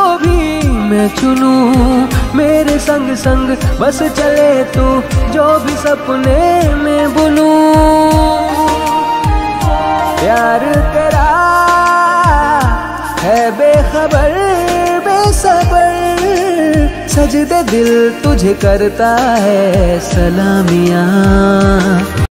को भी मैं चुनू, मेरे संग संग बस चले तू, जो भी सपने में बुलू प्यार तेरा है बेखबर, बेसबर, सजदे दिल तुझे करता है सलामियाँ।